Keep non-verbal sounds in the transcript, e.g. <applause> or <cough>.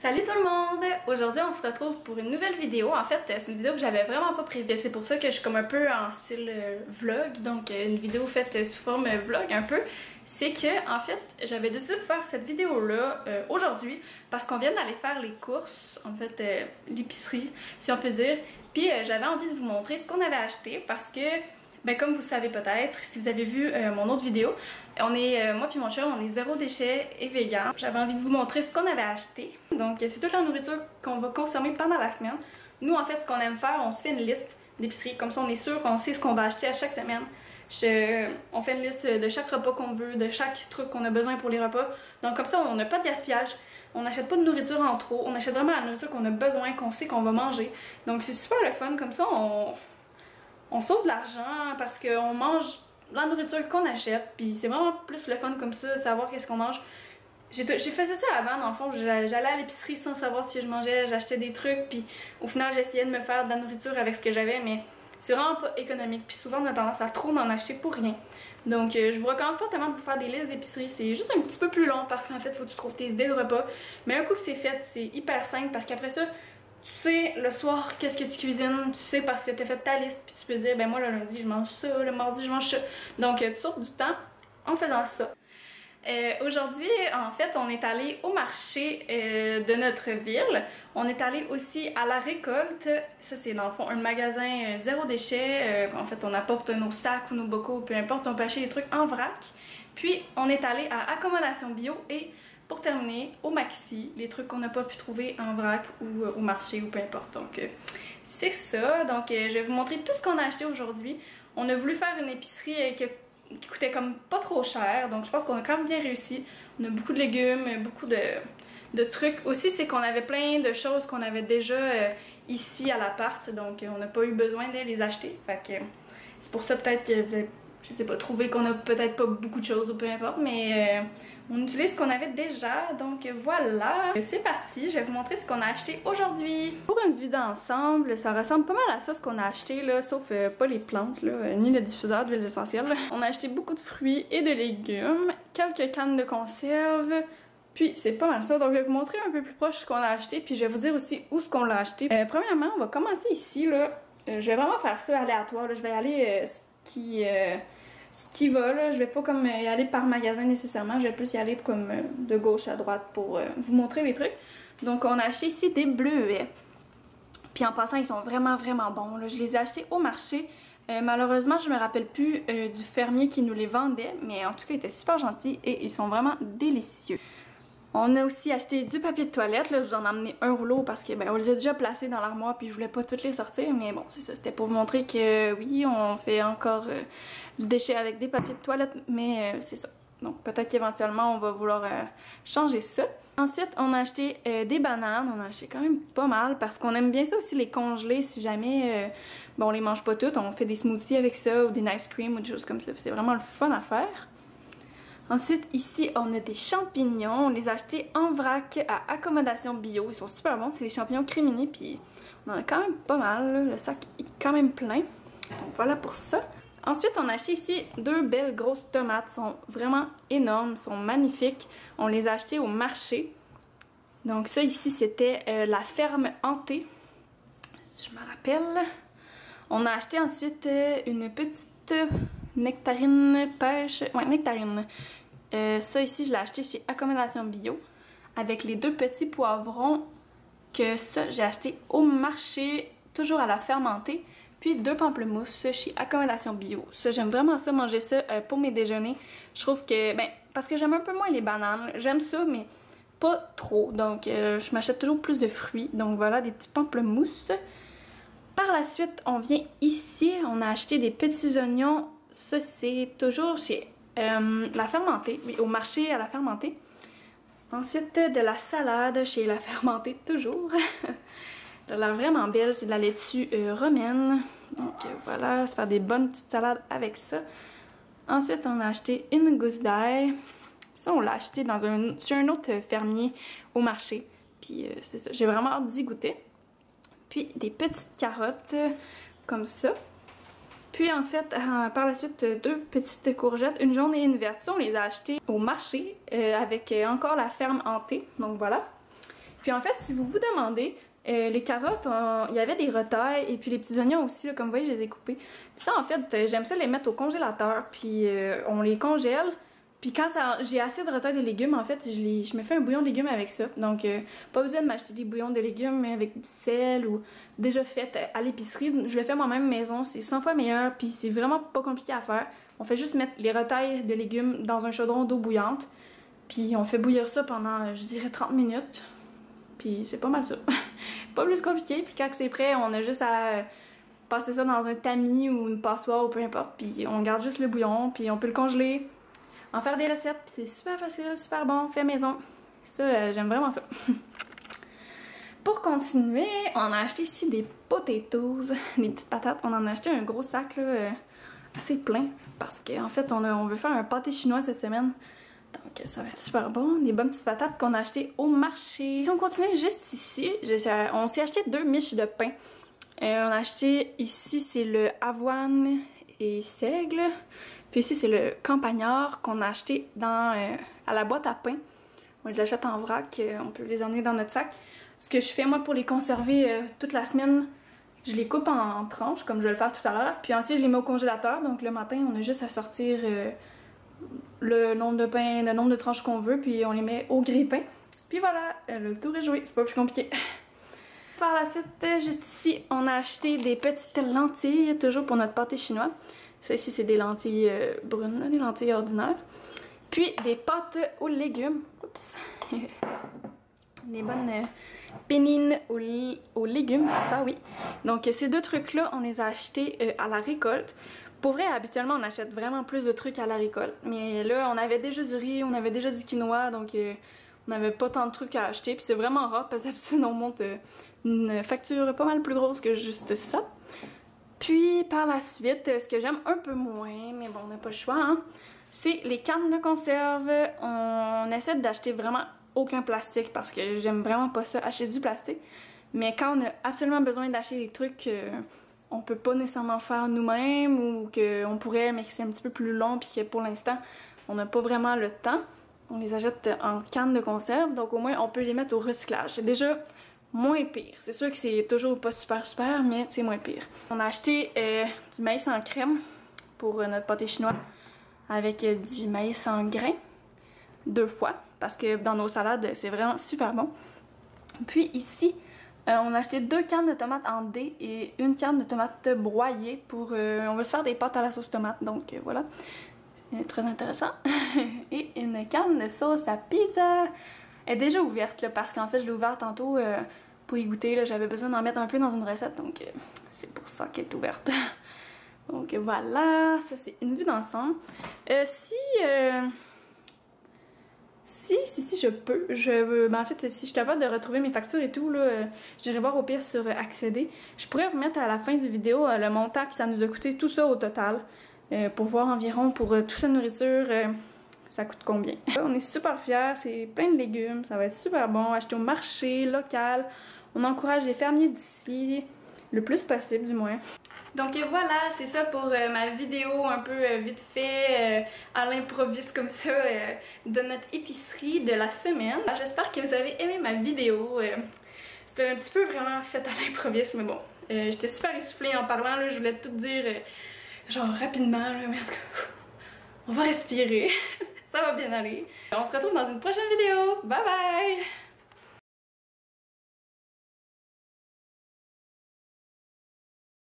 Salut tout le monde! Aujourd'hui on se retrouve pour une nouvelle vidéo. En fait c'est une vidéo que j'avais vraiment pas prévue. C'est pour ça que je suis comme un peu en style euh, vlog. Donc euh, une vidéo faite sous forme vlog un peu. C'est que en fait j'avais décidé de faire cette vidéo là euh, aujourd'hui parce qu'on vient d'aller faire les courses. En fait l'épicerie si on peut dire. Puis j'avais envie de vous montrer ce qu'on avait acheté parce que ben comme vous savez peut-être, si vous avez vu euh, mon autre vidéo, on est, euh, moi puis mon chum, on est zéro déchet et vegan. J'avais envie de vous montrer ce qu'on avait acheté. Donc c'est toute la nourriture qu'on va consommer pendant la semaine. Nous en fait ce qu'on aime faire, on se fait une liste d'épicerie, comme ça on est sûr qu'on sait ce qu'on va acheter à chaque semaine. on fait une liste de chaque repas qu'on veut, de chaque truc qu'on a besoin pour les repas. Donc comme ça on n'a pas de gaspillage, on n'achète pas de nourriture en trop, on achète vraiment la nourriture qu'on a besoin, qu'on sait qu'on va manger. Donc c'est super le fun, comme ça on on sauve de l'argent parce qu'on mange la nourriture qu'on achète. Puis c'est vraiment plus le fun comme ça, de savoir qu'est-ce qu'on mange. J'ai fait ça avant, dans le fond, j'allais à l'épicerie sans savoir ce que je mangeais, j'achetais des trucs, puis au final j'essayais de me faire de la nourriture avec ce que j'avais, mais c'est vraiment pas économique, puis souvent on a tendance à trop en acheter pour rien. Donc euh, je vous recommande fortement de vous faire des listes d'épicerie, c'est juste un petit peu plus long parce qu'en fait faut que tu trouves tes repas, mais un coup que c'est fait, c'est hyper simple parce qu'après ça, tu sais le soir qu'est-ce que tu cuisines, tu sais parce que tu as fait ta liste, puis tu peux dire ben moi le lundi je mange ça, le mardi je mange ça. Donc euh, tu sors du temps en faisant ça. Euh, Aujourd'hui, en fait, on est allé au marché euh, de notre ville. On est allé aussi à la récolte. Ça, c'est dans le fond un magasin zéro déchet. en fait, on apporte nos sacs ou nos bocaux, peu importe, on peut acheter des trucs en vrac. Puis, on est allé à Accommodation Bio et pour terminer, au maxi, les trucs qu'on n'a pas pu trouver en vrac ou euh, au marché ou peu importe. Donc euh, c'est ça. Donc euh, je vais vous montrer tout ce qu'on a acheté aujourd'hui. On a voulu faire une épicerie qui, coûtait comme pas trop cher. Donc je pense qu'on a quand même bien réussi. On a beaucoup de légumes, beaucoup de, trucs. Aussi, c'est qu'on avait plein de choses qu'on avait déjà ici à l'appart, donc on n'a pas eu besoin de les acheter. Fait que c'est pour ça peut-être que vous avez je sais pas, trouver qu'on a peut-être pas beaucoup de choses ou peu importe, mais on utilise ce qu'on avait déjà. Donc voilà, c'est parti, je vais vous montrer ce qu'on a acheté aujourd'hui. Pour une vue d'ensemble, ça ressemble pas mal à ça ce qu'on a acheté là, sauf euh, pas les plantes là, euh, ni le diffuseur d'huiles essentielles. On a acheté beaucoup de fruits et de légumes, quelques cannes de conserve, puis c'est pas mal ça, donc je vais vous montrer un peu plus proche ce qu'on a acheté, puis je vais vous dire aussi où ce qu'on l'a acheté. premièrement, on va commencer ici là. je vais vraiment faire ça aléatoire, je vais aller qui, euh, qui va. Là. Je vais pas comme y aller par magasin nécessairement, je vais plus y aller comme euh, de gauche à droite pour euh, vous montrer les trucs. Donc on a acheté ici des bleuets. Puis en passant, ils sont vraiment vraiment bons. Je les ai achetés au marché. malheureusement, je me rappelle plus du fermier qui nous les vendait, mais en tout cas, ils étaient super gentils et ils sont vraiment délicieux. On a aussi acheté du papier de toilette, là, je vous en ai amené un rouleau parce que ben, on les a déjà placés dans l'armoire puis je voulais pas toutes les sortir, mais bon c'est ça, c'était pour vous montrer que oui, on fait encore euh, du déchet avec des papiers de toilette, mais euh, c'est ça. Donc peut-être qu'éventuellement on va vouloir euh, changer ça. Ensuite, on a acheté des bananes, on a acheté quand même pas mal parce qu'on aime bien ça aussi les congeler si jamais bon on les mange pas toutes, on fait des smoothies avec ça ou des ice cream ou des choses comme ça, c'est vraiment le fun à faire. Ensuite, ici, on a des champignons. On les a achetés en vrac à accommodation bio. Ils sont super bons. C'est des champignons créminés. Puis, on en a quand même pas mal. Le sac est quand même plein. Voilà pour ça. Ensuite, on a acheté ici deux belles grosses tomates. Elles sont vraiment énormes. sont magnifiques. On les a achetées au marché. Donc, ça ici, c'était euh, la ferme hantée. Si je me rappelle. On a acheté ensuite euh, une petite nectarine pêche. Ouais, nectarine. Euh, ça ici, je l'ai acheté chez Accommodation Bio avec les deux petits poivrons que ça, j'ai acheté au marché, toujours à la fermentée. Puis deux pamplemousses chez Accommodation Bio. Ça, j'aime vraiment ça, manger ça euh, pour mes déjeuners. Je trouve que, ben, parce que j'aime un peu moins les bananes. J'aime ça, mais pas trop. Donc, euh, je m'achète toujours plus de fruits. Donc voilà, des petits pamplemousses. Par la suite, on vient ici. On a acheté des petits oignons. Ça, c'est toujours chez euh, la fermentée, oui, au marché à la fermentée. Ensuite, de la salade chez la <laughs> fermentée, toujours. Elle a l'air vraiment belle, c'est de la laitue euh, romaine. Donc euh, voilà, se faire des bonnes petites salades avec ça. Ensuite, on a acheté une gousse d'ail. Ça, on l'a acheté dans un, sur un autre fermier au marché. Puis c'est ça, j'ai vraiment hâte d'y goûter. Puis des petites carottes comme ça. Puis en fait, euh, par la suite, deux petites courgettes, une jaune et une verte. on les a achetées au marché euh, avec euh, encore la ferme hantée. Donc voilà. Puis en fait, si vous vous demandez, les carottes, il y avait des retailles et puis les petits oignons aussi, comme vous voyez, je les ai coupés. Puis ça, en fait, j'aime ça les mettre au congélateur, puis on les congèle. Puis quand j'ai assez de retailles de légumes, en fait, je, je me fais un bouillon de légumes avec ça. Donc, pas besoin de m'acheter des bouillons de légumes avec du sel ou déjà fait à l'épicerie. Je le fais moi-même maison, c'est 100 fois meilleur, puis c'est vraiment pas compliqué à faire. On fait juste mettre les retailles de légumes dans un chaudron d'eau bouillante. Puis on fait bouillir ça pendant, je dirais, 30 minutes. Puis c'est pas mal ça. <laughs> pas plus compliqué. Puis quand c'est prêt, on a juste à passer ça dans un tamis ou une passoire ou peu importe. Puis on garde juste le bouillon. Puis on peut le congeler, en faire des recettes. C'est super facile, super bon, fait maison. Ça, euh, j'aime vraiment ça. <laughs> Pour continuer, on a acheté ici des potatoes, des petites patates. On en a acheté un gros sac euh, assez plein parce qu'en fait on, veut faire un pâté chinois cette semaine. Donc ça va être super bon. Des bonnes petites patates qu'on a achetées au marché. Si on continue juste ici, on s'est acheté deux miches de pain. Euh, on a acheté ici, c'est le avoine et seigle. Puis ici, c'est le campagnard qu'on a acheté dans, euh, à la boîte à pain. On les achète en vrac, euh, on peut les emmener dans notre sac. Ce que je fais moi pour les conserver toute la semaine, je les coupe en, tranches comme je vais le faire tout à l'heure. Puis ensuite, je les mets au congélateur. Donc le matin, on a juste à sortir le nombre de pains, le nombre de tranches qu'on veut, puis on les met au grille-pain. Puis voilà, euh, le tour est joué, c'est pas plus compliqué. <laughs> Par la suite, euh, juste ici, on a acheté des petites lentilles, toujours pour notre pâté chinois. Ça ici, c'est des lentilles euh, brunes, des lentilles ordinaires. Puis des pâtes aux légumes. Oups. <laughs> des bonnes pénines aux, légumes, c'est ça, oui. Donc ces deux trucs-là, on les a achetés à la récolte. Pour vrai, habituellement, on achète vraiment plus de trucs à la récolte. Mais là, on avait déjà du riz, on avait déjà du quinoa, donc euh, on n'avait pas tant de trucs à acheter. Puis c'est vraiment rare parce que on monte euh, une facture pas mal plus grosse que juste ça. Puis par la suite, ce que j'aime un peu moins, mais bon, on n'a pas le choix, hein, c'est les cannes de conserve. On essaie d'acheter vraiment aucun plastique parce que j'aime vraiment pas ça, acheter du plastique. Mais quand on a absolument besoin d'acheter des trucs... Euh, on peut pas nécessairement faire nous-mêmes ou qu'on pourrait mais que c'est un petit peu plus long puis que pour l'instant on n'a pas vraiment le temps. On les achète en canne de conserve donc au moins on peut les mettre au recyclage. C'est déjà moins pire. C'est sûr que c'est toujours pas super super mais c'est moins pire. On a acheté euh, du maïs en crème pour euh, notre pâté chinois avec euh, du maïs en grains deux fois parce que dans nos salades c'est vraiment super bon. Puis ici on a acheté deux cannes de tomates en dés et une canne de tomates broyées pour... On veut se faire des pâtes à la sauce tomate, donc voilà. très intéressant. <laughs> et une canne de sauce à pizza. Elle est déjà ouverte là, parce qu'en fait je l'ai ouverte tantôt pour y goûter. J'avais besoin d'en mettre un peu dans une recette, donc c'est pour ça qu'elle est ouverte. <laughs> donc voilà, ça c'est une vue d'ensemble. si si, si, je peux. Je, ben en fait, si je suis capable de retrouver mes factures et tout, là, euh, j'irai voir au pire sur euh, accéder. Je pourrais vous mettre à la fin du vidéo euh, le montant que ça nous a coûté, tout ça au total, pour voir environ pour toute cette nourriture, ça coûte combien? <laughs> On est super fiers, c'est plein de légumes, ça va être super bon, acheter au marché, local. On encourage les fermiers d'ici, le plus possible du moins. Donc voilà, c'est ça pour euh, ma vidéo un peu euh, vite fait, euh, à l'improviste comme ça, de notre épicerie de la semaine. J'espère que vous avez aimé ma vidéo. C'était un petit peu vraiment fait à l'improviste, mais bon, j'étais super essoufflée en parlant, je voulais tout dire genre rapidement, mais en <laughs> on va respirer, <laughs> ça va bien aller. On se retrouve dans une prochaine vidéo, bye bye!